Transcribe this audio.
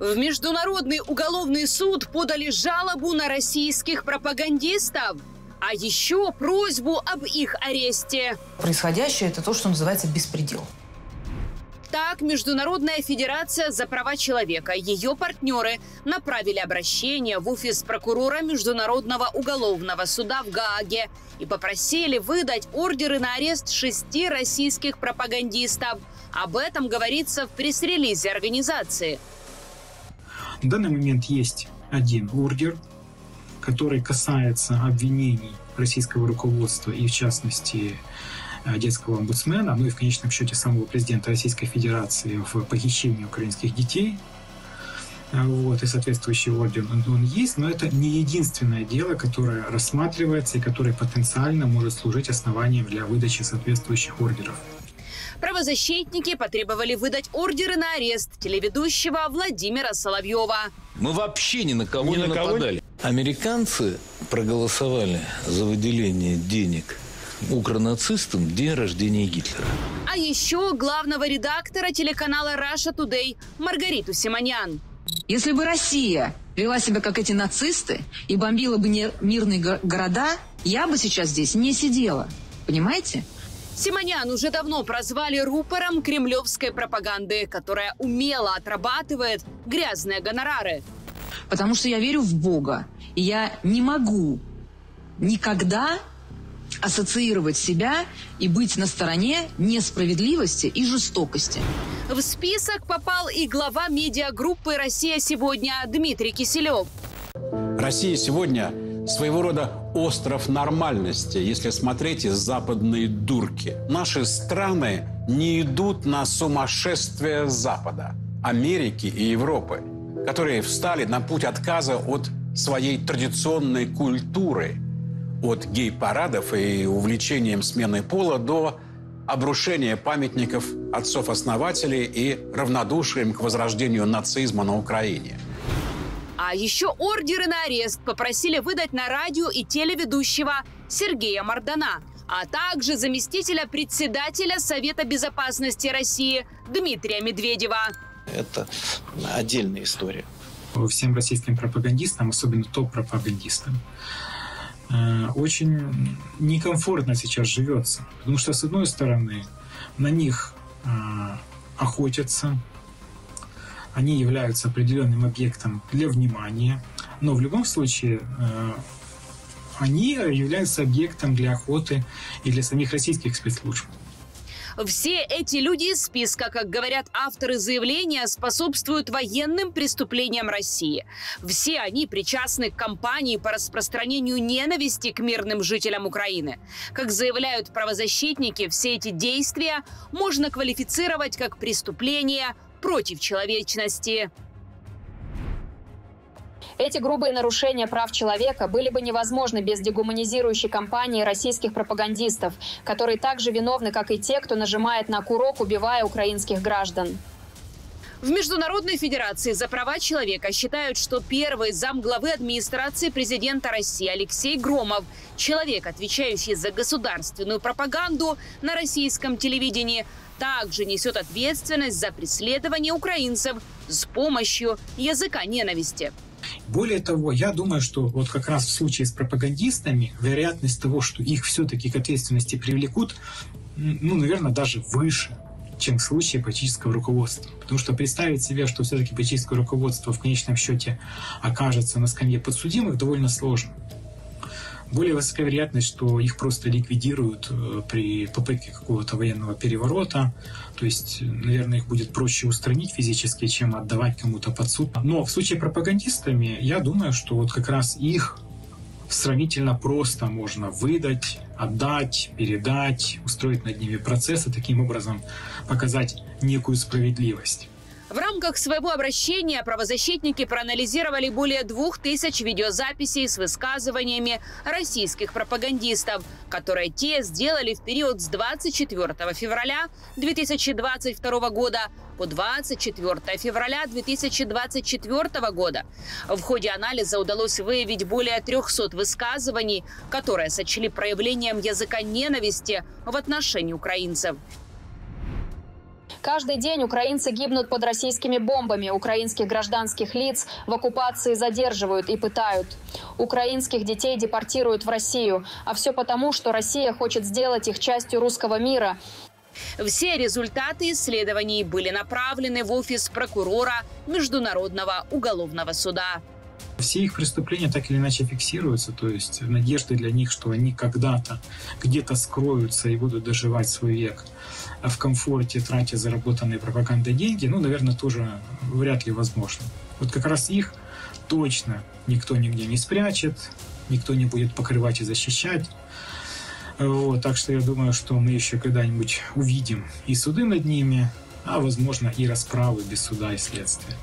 В Международный уголовный суд подали жалобу на российских пропагандистов, а еще просьбу об их аресте. Происходящее – это то, что называется беспредел. Так, Международная федерация за права человека, ее партнеры направили обращение в офис прокурора Международного уголовного суда в Гааге и попросили выдать ордеры на арест шести российских пропагандистов. Об этом говорится в пресс-релизе организации. В данный момент есть один ордер, который касается обвинений российского руководства и, в частности, Э, детского омбудсмена, ну и в конечном счете самого президента Российской Федерации в похищении украинских детей. Э, вот, и соответствующий орден он, он есть, но это не единственное дело, которое рассматривается и которое потенциально может служить основанием для выдачи соответствующих ордеров. Правозащитники потребовали выдать ордеры на арест телеведущего Владимира Соловьева. Мы вообще ни на кого ни не на нападали. Кого... Американцы проголосовали за выделение денег укронацистам день рождения Гитлера. А еще главного редактора телеканала Russia Today Маргариту Симонян. Если бы Россия вела себя как эти нацисты и бомбила бы мирные города, я бы сейчас здесь не сидела. Понимаете? Симонян уже давно прозвали рупором кремлевской пропаганды, которая умело отрабатывает грязные гонорары. Потому что я верю в Бога. И я не могу никогда ассоциировать себя и быть на стороне несправедливости и жестокости. В список попал и глава медиагруппы «Россия сегодня» Дмитрий Киселев. Россия сегодня своего рода остров нормальности, если смотреть из западной дурки. Наши страны не идут на сумасшествие Запада, Америки и Европы, которые встали на путь отказа от своей традиционной культуры – от гей-парадов и увлечением смены пола до обрушения памятников отцов-основателей и равнодушием к возрождению нацизма на Украине. А еще ордеры на арест попросили выдать на радио и телеведущего Сергея Мардана, а также заместителя председателя Совета безопасности России Дмитрия Медведева. Это отдельная история. Всем российским пропагандистам, особенно топ-пропагандистам, Э, очень некомфортно сейчас живется. Потому что, с одной стороны, на них э, охотятся, они являются определенным объектом для внимания, но в любом случае э, они являются объектом для охоты и для самих российских спецслужб. Все эти люди из списка, как говорят авторы заявления, способствуют военным преступлениям России. Все они причастны к кампании по распространению ненависти к мирным жителям Украины. Как заявляют правозащитники, все эти действия можно квалифицировать как преступления против человечности. Эти грубые нарушения прав человека были бы невозможны без дегуманизирующей кампании российских пропагандистов, которые также виновны, как и те, кто нажимает на курок, убивая украинских граждан. В Международной Федерации за права человека считают, что первый зам главы администрации президента России Алексей Громов, человек, отвечающий за государственную пропаганду на российском телевидении, также несет ответственность за преследование украинцев с помощью языка ненависти. Более того, я думаю, что вот как раз в случае с пропагандистами вероятность того, что их все-таки к ответственности привлекут, ну, наверное, даже выше, чем в случае политического руководства. Потому что представить себе, что все-таки политическое руководство в конечном счете окажется на скамье подсудимых, довольно сложно более высокая вероятность, что их просто ликвидируют э, при попытке какого-то военного переворота. То есть, наверное, их будет проще устранить физически, чем отдавать кому-то под суд. Но в случае пропагандистами, я думаю, что вот как раз их сравнительно просто можно выдать, отдать, передать, устроить над ними процессы, таким образом показать некую справедливость. Рамках своего обращения правозащитники проанализировали более двух тысяч видеозаписей с высказываниями российских пропагандистов, которые те сделали в период с 24 февраля 2022 года по 24 февраля 2024 года. В ходе анализа удалось выявить более 300 высказываний, которые сочли проявлением языка ненависти в отношении украинцев. Каждый день украинцы гибнут под российскими бомбами. Украинских гражданских лиц в оккупации задерживают и пытают. Украинских детей депортируют в Россию. А все потому, что Россия хочет сделать их частью русского мира. Все результаты исследований были направлены в офис прокурора Международного уголовного суда. Все их преступления так или иначе фиксируются, то есть надежды для них, что они когда-то где-то скроются и будут доживать свой век в комфорте, тратя заработанные пропагандой деньги, ну, наверное, тоже вряд ли возможно. Вот как раз их точно никто нигде не спрячет, никто не будет покрывать и защищать. Вот, так что я думаю, что мы еще когда-нибудь увидим и суды над ними, а возможно и расправы без суда и следствия.